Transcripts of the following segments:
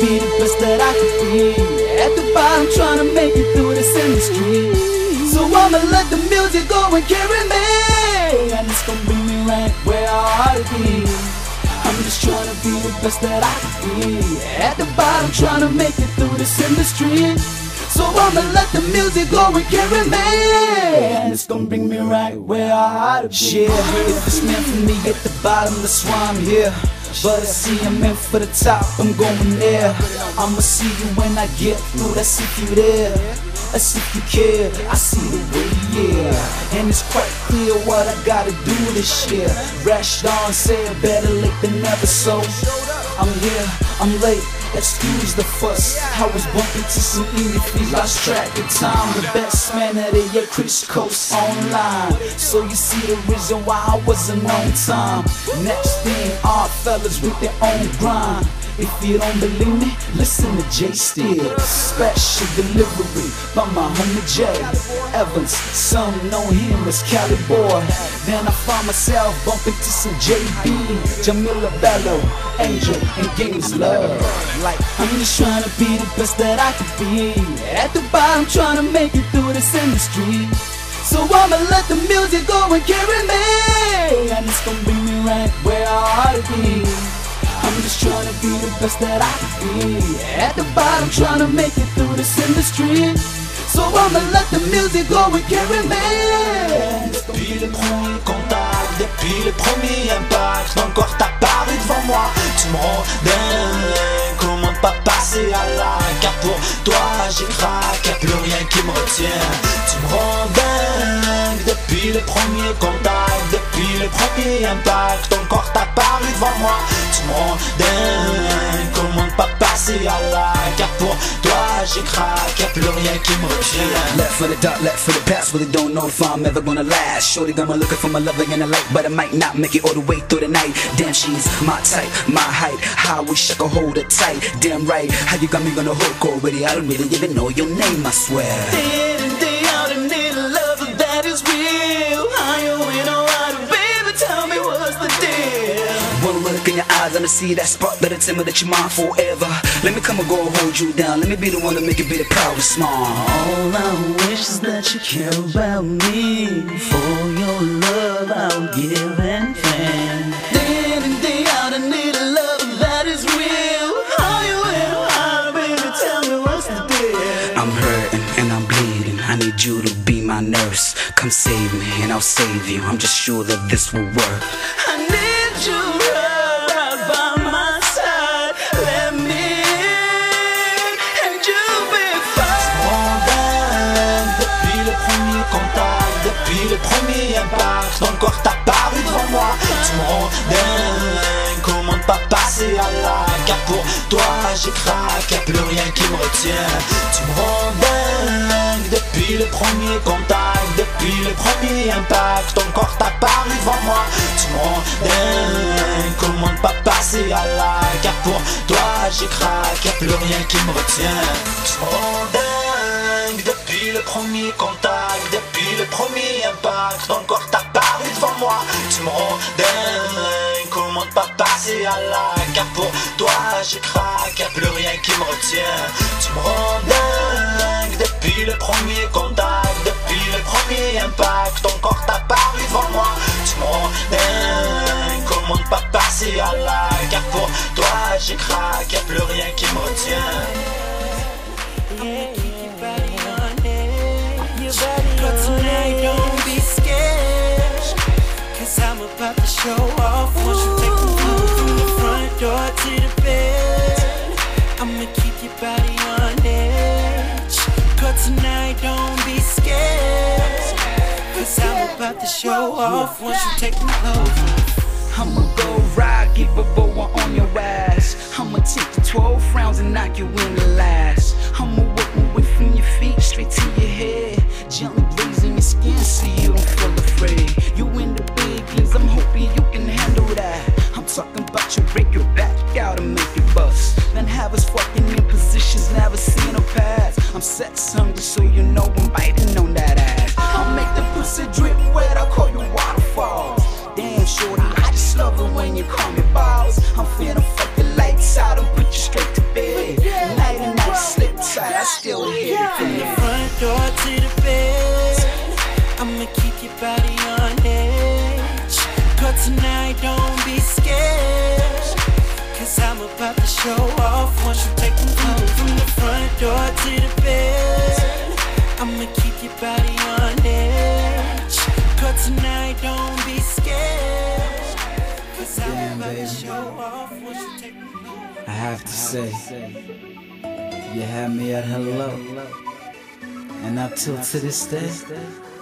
Be the best that I can be. At the bottom, trying to make it through this industry. So I'ma let the music go and carry me. And it's gonna bring me right where I ought to be. Be the best that I can be. At the bottom, trying to make it through this industry. So I'ma let the music go and carry me. And it's gonna bring me right where I ought to be. Yeah, if it's meant for me at the bottom, that's why I'm here. But I see I'm in for the top, I'm going there. I'ma see you when I get through, that's if you there. That's if you care, I see the way, And it's quite clear what I gotta do this year. Rash Dawn said better late than never, so I'm here, I'm late. Excuse the fuss. I was bumping to some indie lost track of time. The best man at the year, Chris Coast online. So you see the reason why I wasn't on time. Next thing, all fellas with their own grind. If you don't believe me, listen to Jay Steele. Special delivery by my homie Jay Evans. Some know him as Cali Boy. Then I find myself bumping to some JB, Jamila Bello, Angel, and Games Love. Like, I'm just trying to be the best that I can be. At the bottom, trying to make it through this industry. So I'ma let the music go and carry me. And it's gonna bring me right where I ought to be. I'm just trying to be the best that I can be. At the bottom, trying to make it through this industry. So I'ma let the music go and carry me. Depuis les premiers contacts, depuis les premiers impacts, ton corps t'a paru devant moi. Tu me rends comment pas passer à l'acte Car pour toi j'ai craqué, y'a plus rien qui me retient. Tu me rends depuis les premiers contacts, depuis les premiers impacts, ton corps t'a paru devant moi. Tu me rends dingue, comment pas passer à l'acte Car pour toi j'ai craqué, y'a plus rien qui me retient. Left for the dark, left for the past, really don't know if I'm ever gonna last. Shorty got me looking for my lover in the light, but I might not make it all the way through the night. Damn, she's my type, my height. How I wish I could hold her tight. Damn right, how you got me gonna hook already? I don't really even know your name, I swear. In your eyes, and I see that spark that'll tell me that you're mine forever. Let me come and go hold you down. Let me be the one to make you be the proud and small. All I wish is that you care about me. For your love, I'll give anything. Day in and day out, I need a love that is real. Higher and wider, baby, tell me what's the deal. I'm hurting and I'm bleeding. I need you to be my nurse. Come save me and I'll save you. I'm just sure that this will work. I need you depuis le premier impact Ton corps t'a paru devant moi. Tu me rends dingue. Comment ne pas passer à l'acte Car pour toi? J'ai craqué, y'a plus rien qui me retient. Tu me rends dingue. Depuis le premier contact, depuis le premier impact Ton corps t'a paru devant moi. Tu me rends dingue. Comment ne pas passer à l'acte Car pour toi? J'ai craqué, y'a plus rien qui me retient. Tu me rends dingue. Depuis le premier contact, l'acte Car pour toi j'ai craqué, y'a plus rien qui me retient. Tu me rends dingue depuis le premier contact, depuis le premier impact, ton corps t'a paru devant moi. Tu me rends dingue, comment ne pas passer à l'acte Car pour toi j'ai craqué, y'a plus rien qui me retient. Don't be scared. Cause I'm about to show off. I'ma keep your body on edge. But tonight, don't be scared. Cause I'm about to show off. Once you take the clothes I'ma go ride, give a boa on your ass. I'ma take the 12 rounds and knock you in the last. Sex hungry, so you know I'm biting have to say, you had me at hello. And up till to this day,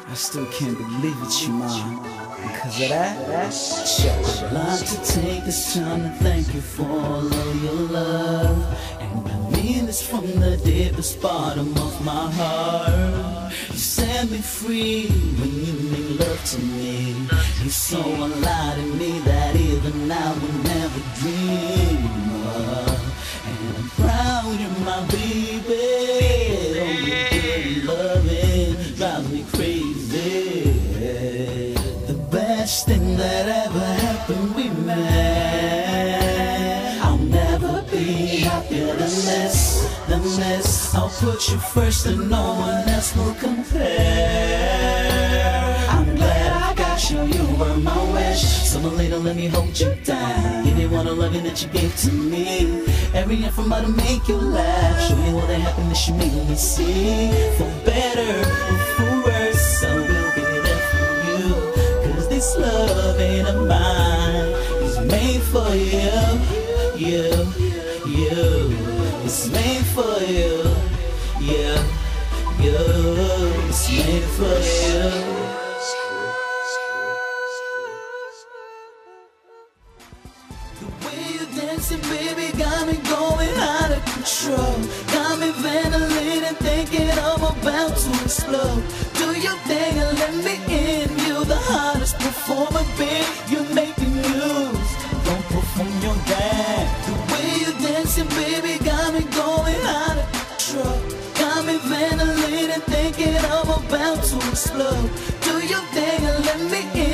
I still can't believe it's you, mom. Because of that, I'd like to take this time to thank you for all of your love. And I mean this from the deepest bottom of my heart. You set me free when you make love to me. You saw a light in me that even I would never dream proud you're my baby. Your good loving drives me crazy. The best thing that ever happened we met. I'll never be happier than this, than this. I'll put you first and no one else will compare. I'm glad I got you, you were my wish. Summer later, let me hold you down. Give you all the loving that you gave to me. Every effort to make you laugh. Show you all the happiness you made me see. For better or for worse, I will be there for you. Cause this love ain't of mine. It's made for you, you, you. It's made for you, you, you. It's made for you. Dancing, baby, got me going out of control. Got me ventilating, thinking I'm about to explode. Do your thing and let me in. You're the hottest performer, babe. You make the news. Don't perform your dance. The way you're dancing, baby, got me going out of control. Got me ventilating, thinking I'm about to explode. Do your thing and let me in.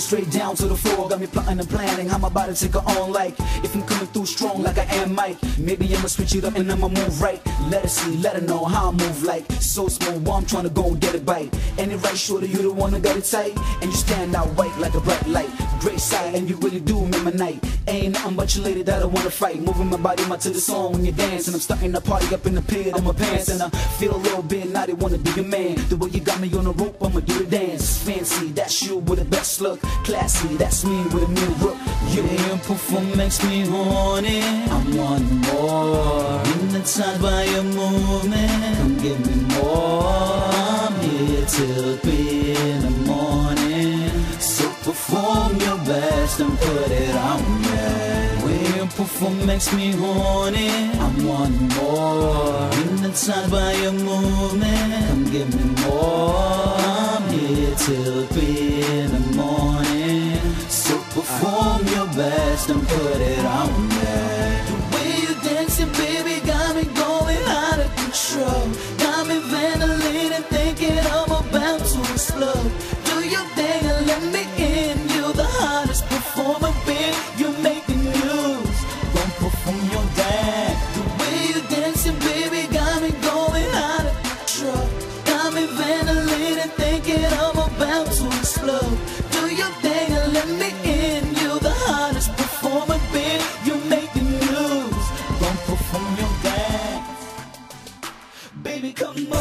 Straight down to the floor. Got me plotting and planning how my body take her on like if I'm coming through strong like I am Mike. Maybe I'ma switch it up and I'ma move right. Let her see, let her know how I move like so smooth. While I'm trying to go and get it bite. Ain't it right, shorty? You the one that got it tight, and you stand out white like a bright light. Great sight, and you really do make my night. Ain't nothing but your lady that I wanna fight. Moving my body my to the song when you dance, and I'm starting to party up in the pit of my pants, and I feel a little bit naughty, wanna be your man. The way you got me on the rope, I'ma do the dance. Fancy, that's you with the best look. Classy, that's me with a new look. Your perform makes me horny. I want more. In the Hypnotized by your movement. Give me more. I'm here till three best and put it on me. When you perform makes me horny. I want more. Hypnotized by your movement. Come give me more. I'm here till three in the morning. So perform your best and put it on me. The way you dancing, baby, got me going out of control. Come over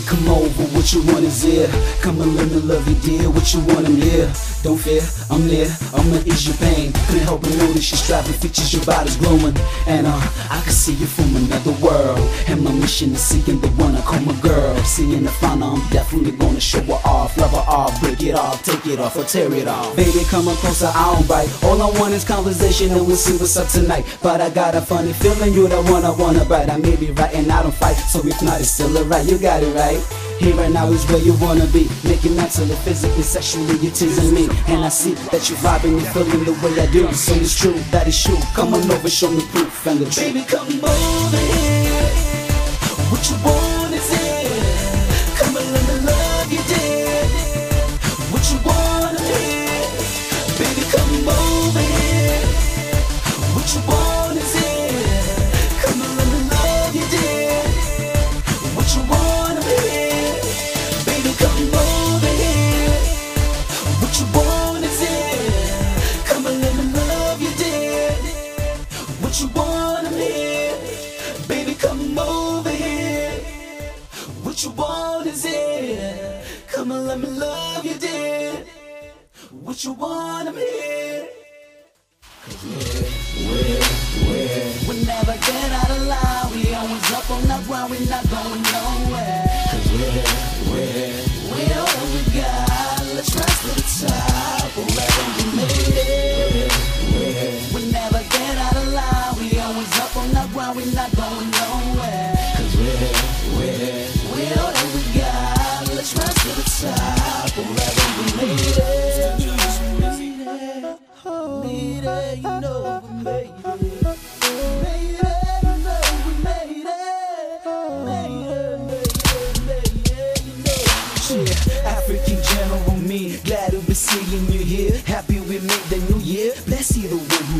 Come over, what you want is here. Come and let me love you, dear. What you want, I'm here. Don't fear, I'm near. I'ma ease your pain. Couldn't help but notice your strapping features, your body's glowing. And uh, I can see you from another world. And my mission is seeing the one I call my girl. Seeing the final, I'm definitely gonna show her off. Love her off, break it off, take it off, or tear it off. Baby, come on closer, I don't bite. All I want is conversation, and we'll see what's up tonight. But I got a funny feeling you're the one I wanna bite. I may be right and I don't fight, so if not, it's still alright. You got it right. Here right now is where you wanna be. Making mentally, physically, sexually, you're teasing me. And I see that you're vibing and feeling the way I do. So it's true, that is true. Come on over, show me proof and the truth. Baby, come over here. What you want let me love you, dear. What you want, I'm here. we're, we're. never get out of line. We always up on the ground. We're not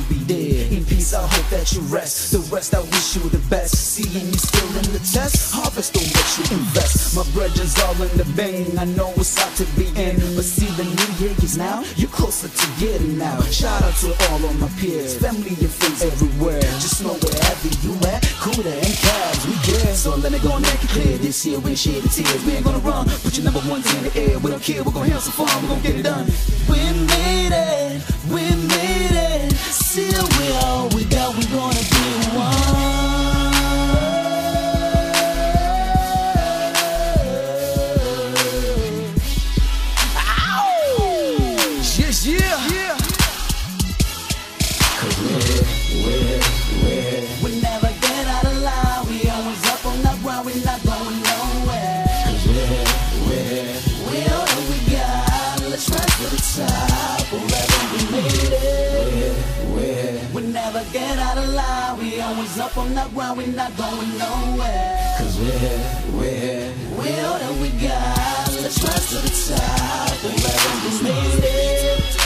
you be there. In peace, I hope that you rest. The rest, I wish you the best. Seeing you still in the test, harvest on what you invest. My brother's all in the vein. I know it's out to be in, but see the new year is now. You're closer to getting out. Shout out to all of my peers, family and friends everywhere. Just know wherever you at, Kuda and Kabz, we get. So let me go and make it clear. This year we ain't shed tears. We ain't gonna run. Put your number ones in the air. We don't care. We're gonna have some fun. We're gonna get it done. We made it, we made it. Still we all we got, we gonna be one. Ow! Yes, yeah. We never get out of line. We always up on the ground. We not going nowhere. Cause we're, we're, never get out of line. We always up on that ground. we're not going nowhere. Cause we're, here, we're, here. we're all that we got. Let's rise to the top. We made it.